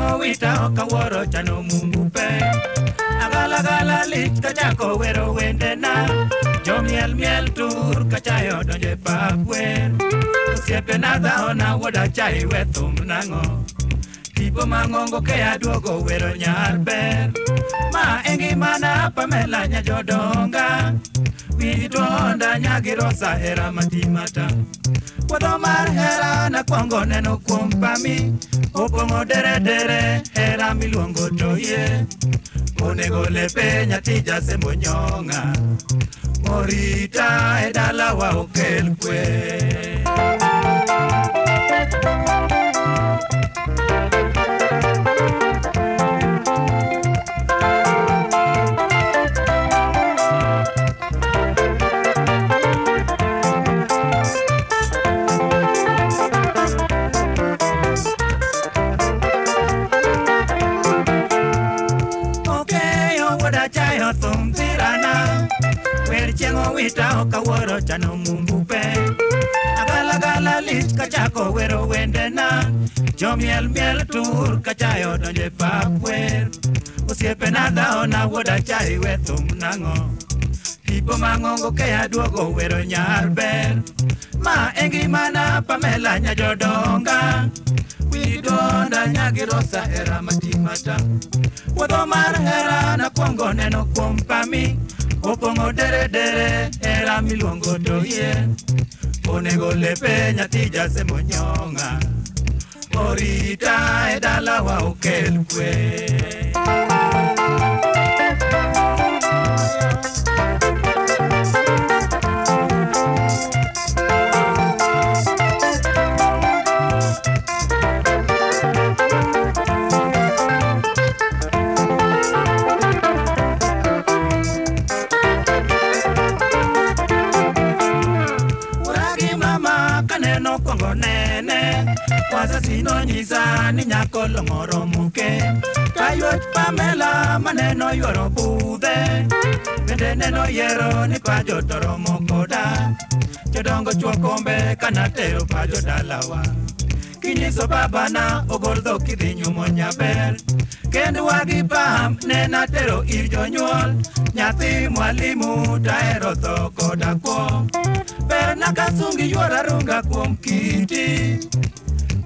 ng'o wito ka wuoro chano mungu pe gala lich ka chako wero na jomiel miel tur ka chayo donje pap wer osiepena dhaona wuoda chai wetum thum nang'o tipo mar ng'ongo ke aduogo wero nyar ber ma e ngimana pamela nya jodonga witonda nyagirosa hera matimata puodho mar hera nakwongo neno kuom pami opong'o deredere hera miluongo toye onego lepe nyatijasemonyong'a morita e dalawa okel kwe ka woro chano mumbu pe agala gala lich ka chako wero wende na jo miel miel tur ka chayo donje pa puer osiepe na da ona woda chai we thum nango tipo mangongo ke aduogo wero nyar ber ma engi mana pamela nya jodonga Widonda nyagirosa era matimata Wadho mar hera na kwongo neno kuom pami opong'o dere dere hera miluongo toyie onego lepe nyathi jasemo nyong'a orita e dalawa okel kwe go nene kwasa sino nyisa ni nyako longoro muke kayoch pamela maneno yoro budhe bende neno yero ni kwa jotoro mokoda jodongo chuo kombe kana tero pa jodalawa kinyiso babana ogol dhok idhi nyumo nyaber kendo wagi pam ne natero ir jonyuol nyathi mwalimu taero tho koda kuom ber nakasungi yuora runga kuom kiti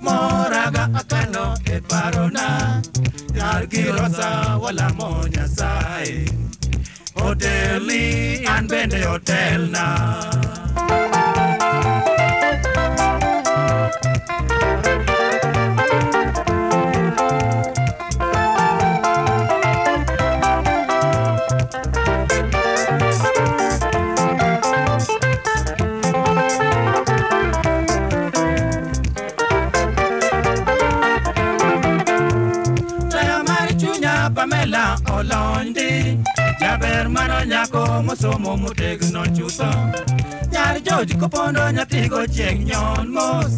moraga akano e parona nyargirosa walamo nyasaye hoteli an bende hotelna somo motegno chutho nyar joji kopondo nyathigo chieng' nyon mos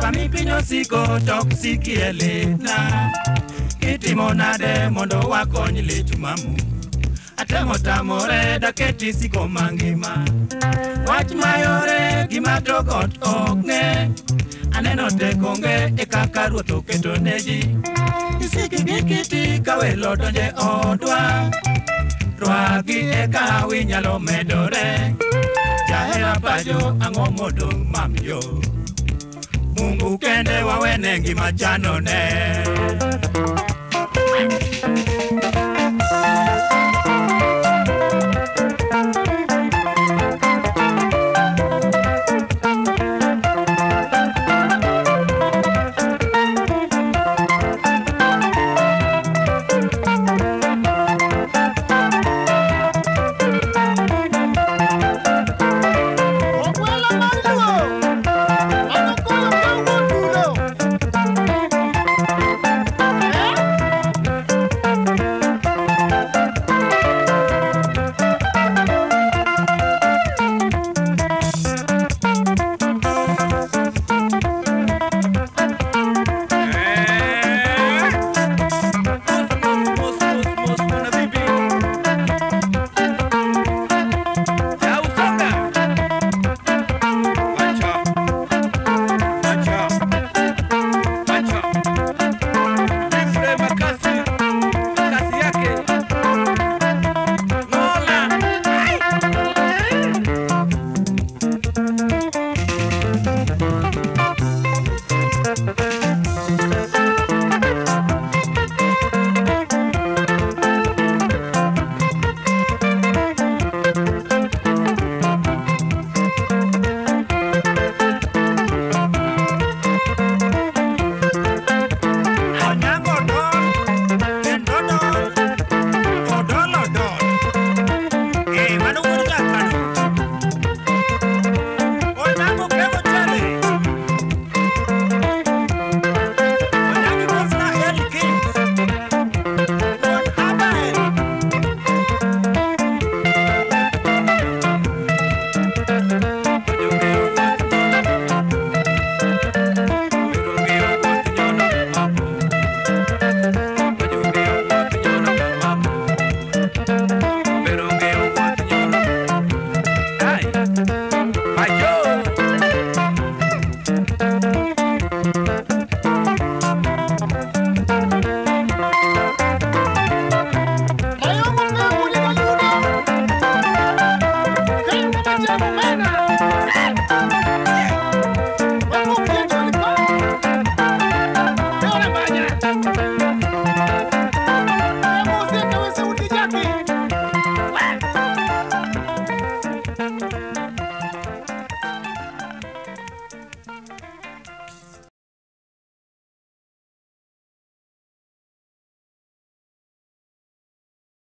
pami piny osiko tok siki e litna gitimo nade mondo wakony lich mamu atamo tamore daketi siko mangima wach mayore gima dogot ok ng'e aneno tekonge e kaka ruoth oketo ne ji isiki gikiti kawelo donje odwa twagi eka winyalo medore jahera pacho ang'o modong' mamyo mungu kende wawene ngima chanone